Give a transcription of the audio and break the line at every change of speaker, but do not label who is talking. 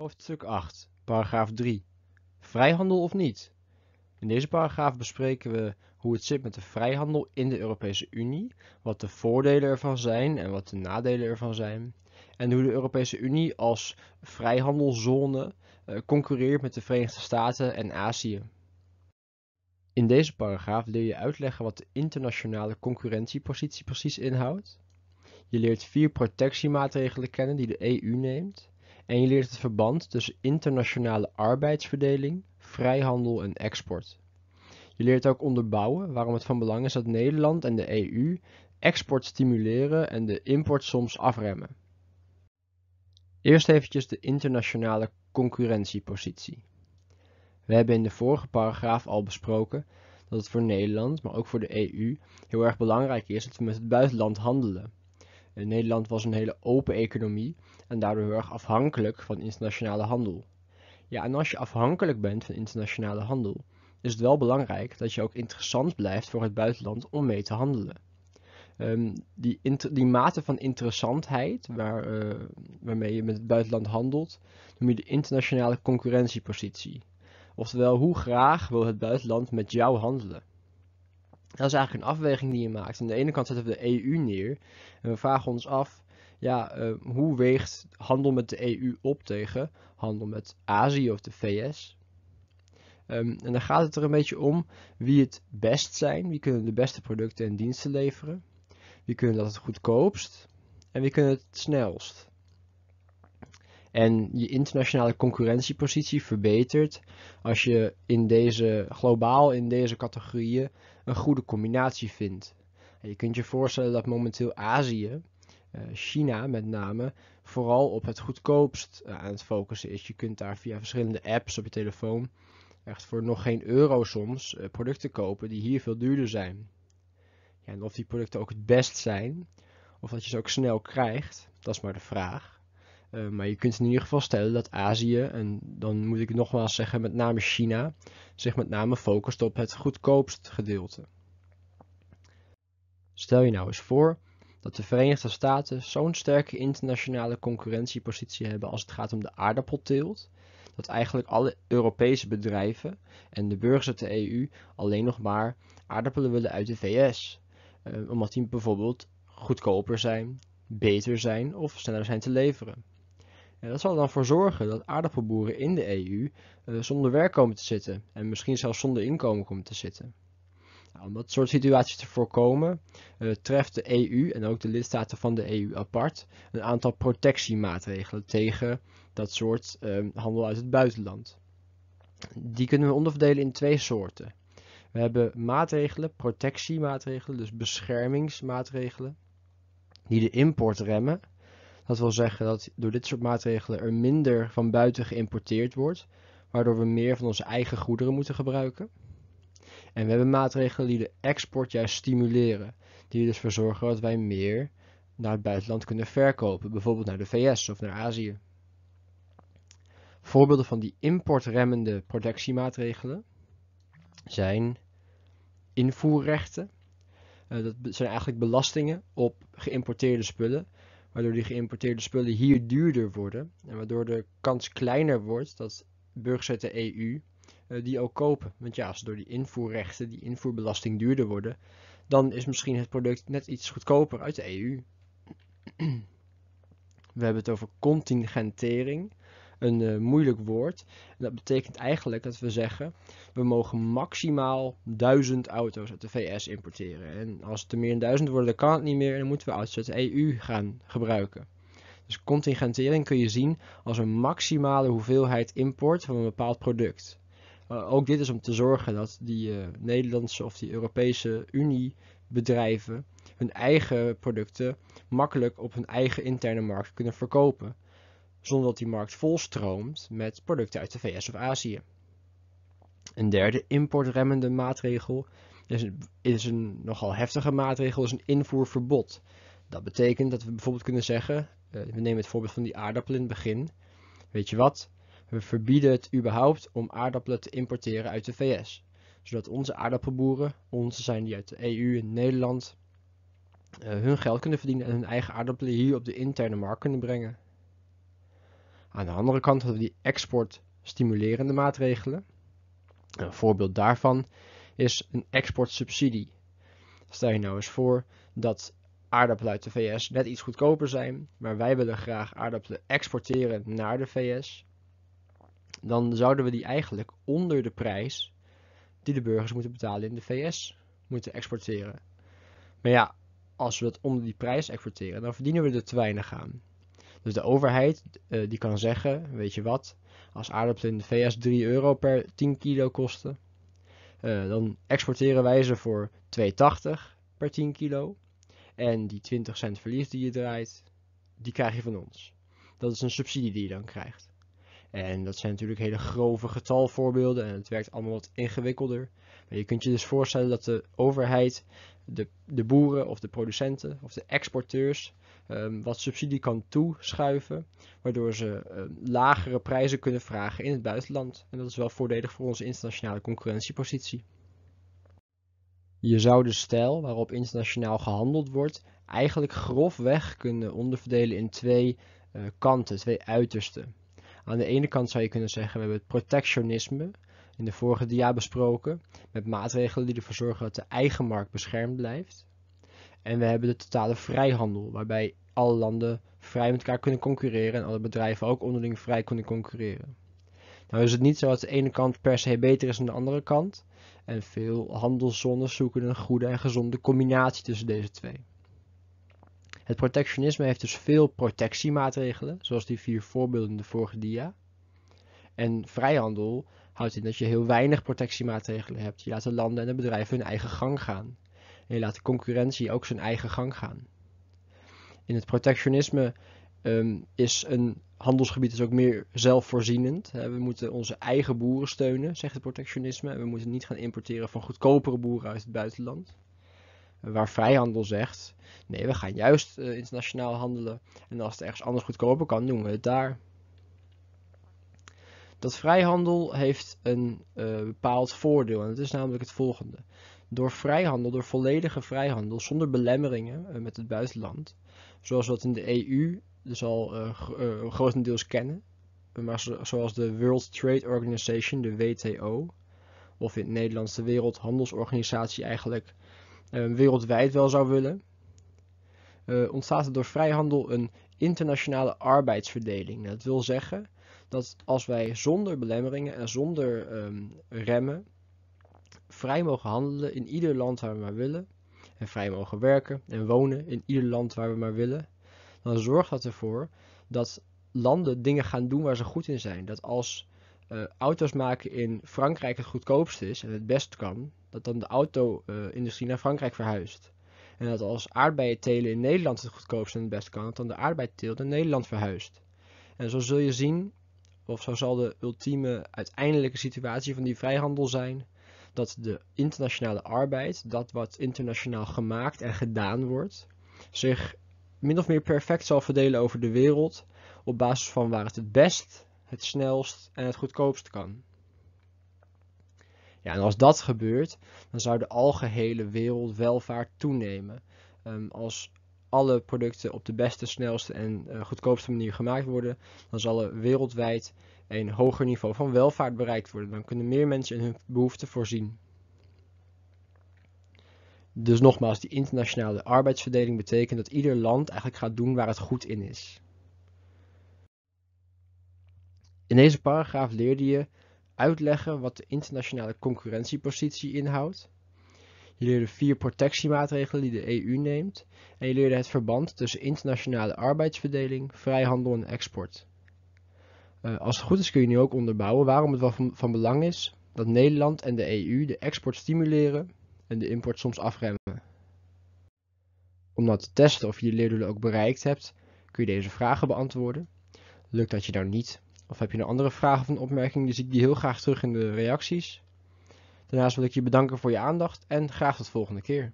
Hoofdstuk 8, paragraaf 3. Vrijhandel of niet? In deze paragraaf bespreken we hoe het zit met de vrijhandel in de Europese Unie, wat de voordelen ervan zijn en wat de nadelen ervan zijn, en hoe de Europese Unie als vrijhandelzone uh, concurreert met de Verenigde Staten en Azië. In deze paragraaf leer je uitleggen wat de internationale concurrentiepositie precies inhoudt. Je leert vier protectiemaatregelen kennen die de EU neemt. En je leert het verband tussen internationale arbeidsverdeling, vrijhandel en export. Je leert ook onderbouwen waarom het van belang is dat Nederland en de EU export stimuleren en de import soms afremmen. Eerst eventjes de internationale concurrentiepositie. We hebben in de vorige paragraaf al besproken dat het voor Nederland, maar ook voor de EU, heel erg belangrijk is dat we met het buitenland handelen. Nederland was een hele open economie en daardoor heel erg afhankelijk van internationale handel. Ja, en als je afhankelijk bent van internationale handel, is het wel belangrijk dat je ook interessant blijft voor het buitenland om mee te handelen. Um, die, die mate van interessantheid waar, uh, waarmee je met het buitenland handelt, noem je de internationale concurrentiepositie. Oftewel, hoe graag wil het buitenland met jou handelen? Dat is eigenlijk een afweging die je maakt. Aan de ene kant zetten we de EU neer en we vragen ons af, ja, uh, hoe weegt handel met de EU op tegen handel met Azië of de VS? Um, en dan gaat het er een beetje om wie het best zijn, wie kunnen de beste producten en diensten leveren, wie kunnen dat het goedkoopst en wie kunnen het snelst. En je internationale concurrentiepositie verbetert als je in deze, globaal in deze categorieën een goede combinatie vindt. En je kunt je voorstellen dat momenteel Azië, eh, China met name, vooral op het goedkoopst eh, aan het focussen is. Je kunt daar via verschillende apps op je telefoon echt voor nog geen euro soms eh, producten kopen die hier veel duurder zijn. Ja, en of die producten ook het best zijn, of dat je ze ook snel krijgt, dat is maar de vraag. Uh, maar je kunt in ieder geval stellen dat Azië, en dan moet ik nogmaals zeggen met name China, zich met name focust op het goedkoopst gedeelte. Stel je nou eens voor dat de Verenigde Staten zo'n sterke internationale concurrentiepositie hebben als het gaat om de aardappelteelt, dat eigenlijk alle Europese bedrijven en de burgers uit de EU alleen nog maar aardappelen willen uit de VS. Uh, omdat die bijvoorbeeld goedkoper zijn, beter zijn of sneller zijn te leveren. En dat zal er dan voor zorgen dat aardappelboeren in de EU uh, zonder werk komen te zitten en misschien zelfs zonder inkomen komen te zitten. Nou, om dat soort situaties te voorkomen, uh, treft de EU en ook de lidstaten van de EU apart een aantal protectiemaatregelen tegen dat soort uh, handel uit het buitenland. Die kunnen we onderverdelen in twee soorten. We hebben maatregelen, protectiemaatregelen, dus beschermingsmaatregelen, die de import remmen dat wil zeggen dat door dit soort maatregelen er minder van buiten geïmporteerd wordt, waardoor we meer van onze eigen goederen moeten gebruiken. En we hebben maatregelen die de export juist stimuleren, die dus voor zorgen dat wij meer naar het buitenland kunnen verkopen, bijvoorbeeld naar de VS of naar Azië. Voorbeelden van die importremmende protectiemaatregelen zijn invoerrechten. Uh, dat zijn eigenlijk belastingen op geïmporteerde spullen waardoor die geïmporteerde spullen hier duurder worden en waardoor de kans kleiner wordt dat burgers uit de EU uh, die ook kopen. Want ja, als door die invoerrechten, die invoerbelasting duurder worden, dan is misschien het product net iets goedkoper uit de EU. We hebben het over contingentering een uh, moeilijk woord. En dat betekent eigenlijk dat we zeggen, we mogen maximaal 1000 auto's uit de VS importeren. En als het er meer dan 1000 worden, dan kan het niet meer en dan moeten we auto's uit de EU gaan gebruiken. Dus contingentering kun je zien als een maximale hoeveelheid import van een bepaald product. Ook dit is om te zorgen dat die uh, Nederlandse of die Europese Unie bedrijven hun eigen producten makkelijk op hun eigen interne markt kunnen verkopen zonder dat die markt volstroomt met producten uit de VS of Azië. Een derde importremmende maatregel is een, is een nogal heftige maatregel, is een invoerverbod. Dat betekent dat we bijvoorbeeld kunnen zeggen, uh, we nemen het voorbeeld van die aardappel in het begin. Weet je wat? We verbieden het überhaupt om aardappelen te importeren uit de VS. Zodat onze aardappelboeren, onze zijn die uit de EU en Nederland, uh, hun geld kunnen verdienen en hun eigen aardappelen hier op de interne markt kunnen brengen. Aan de andere kant hadden we die exportstimulerende maatregelen. Een voorbeeld daarvan is een exportsubsidie. Stel je nou eens voor dat aardappelen uit de VS net iets goedkoper zijn, maar wij willen graag aardappelen exporteren naar de VS. Dan zouden we die eigenlijk onder de prijs die de burgers moeten betalen in de VS moeten exporteren. Maar ja, als we dat onder die prijs exporteren, dan verdienen we er te weinig aan. Dus de overheid uh, die kan zeggen, weet je wat, als aardappelen in de VS 3 euro per 10 kilo kosten, uh, dan exporteren wij ze voor 2,80 per 10 kilo. En die 20 cent verlies die je draait, die krijg je van ons. Dat is een subsidie die je dan krijgt. En dat zijn natuurlijk hele grove getalvoorbeelden en het werkt allemaal wat ingewikkelder. Maar je kunt je dus voorstellen dat de overheid de, de boeren of de producenten of de exporteurs um, wat subsidie kan toeschuiven, waardoor ze um, lagere prijzen kunnen vragen in het buitenland. En dat is wel voordelig voor onze internationale concurrentiepositie. Je zou de stijl waarop internationaal gehandeld wordt eigenlijk grofweg kunnen onderverdelen in twee uh, kanten, twee uitersten. Aan de ene kant zou je kunnen zeggen, we hebben het protectionisme, in de vorige dia besproken, met maatregelen die ervoor zorgen dat de eigen markt beschermd blijft. En we hebben de totale vrijhandel, waarbij alle landen vrij met elkaar kunnen concurreren en alle bedrijven ook onderling vrij kunnen concurreren. Nou is het niet zo dat de ene kant per se beter is dan de andere kant. En veel handelszones zoeken een goede en gezonde combinatie tussen deze twee. Het protectionisme heeft dus veel protectiemaatregelen, zoals die vier voorbeelden in de vorige dia. En vrijhandel houdt in dat je heel weinig protectiemaatregelen hebt. Je laat de landen en de bedrijven hun eigen gang gaan. En je laat de concurrentie ook zijn eigen gang gaan. In het protectionisme um, is een handelsgebied dus ook meer zelfvoorzienend. We moeten onze eigen boeren steunen, zegt het protectionisme. We moeten niet gaan importeren van goedkopere boeren uit het buitenland. Waar vrijhandel zegt, nee, we gaan juist uh, internationaal handelen. En als het ergens anders goedkoper kan, doen we het daar. Dat vrijhandel heeft een uh, bepaald voordeel en dat is namelijk het volgende. Door vrijhandel, door volledige vrijhandel, zonder belemmeringen uh, met het buitenland, zoals we dat in de EU dus al grotendeels kennen, maar zo, zoals de World Trade Organization, de WTO, of in het Nederlands de Wereldhandelsorganisatie eigenlijk wereldwijd wel zou willen, ontstaat er door vrijhandel een internationale arbeidsverdeling. Dat wil zeggen dat als wij zonder belemmeringen en zonder um, remmen vrij mogen handelen in ieder land waar we maar willen, en vrij mogen werken en wonen in ieder land waar we maar willen, dan zorgt dat ervoor dat landen dingen gaan doen waar ze goed in zijn. Dat als uh, auto's maken in Frankrijk het goedkoopst is en het best kan, dat dan de auto-industrie naar Frankrijk verhuist. En dat als aardbeien telen in Nederland het goedkoopst en het best kan, dat dan de aardbeienteelt naar Nederland verhuist. En zo zul je zien of zo zal de ultieme uiteindelijke situatie van die vrijhandel zijn dat de internationale arbeid, dat wat internationaal gemaakt en gedaan wordt, zich min of meer perfect zal verdelen over de wereld op basis van waar het het best, het snelst en het goedkoopst kan. Ja, en als dat gebeurt, dan zou de algehele wereldwelvaart toenemen. Um, als alle producten op de beste, snelste en uh, goedkoopste manier gemaakt worden, dan zal er wereldwijd een hoger niveau van welvaart bereikt worden. Dan kunnen meer mensen in hun behoeften voorzien. Dus nogmaals, die internationale arbeidsverdeling betekent dat ieder land eigenlijk gaat doen waar het goed in is. In deze paragraaf leerde je uitleggen wat de internationale concurrentiepositie inhoudt je leerde vier protectiemaatregelen die de EU neemt en je leerde het verband tussen internationale arbeidsverdeling, vrijhandel en export. Uh, als het goed is kun je nu ook onderbouwen waarom het wel van, van belang is dat Nederland en de EU de export stimuleren en de import soms afremmen. Om nou te testen of je je leerdoelen ook bereikt hebt, kun je deze vragen beantwoorden. Lukt dat je nou niet? Of heb je een andere vraag of een opmerking, dan zie ik die heel graag terug in de reacties. Daarnaast wil ik je bedanken voor je aandacht en graag tot volgende keer.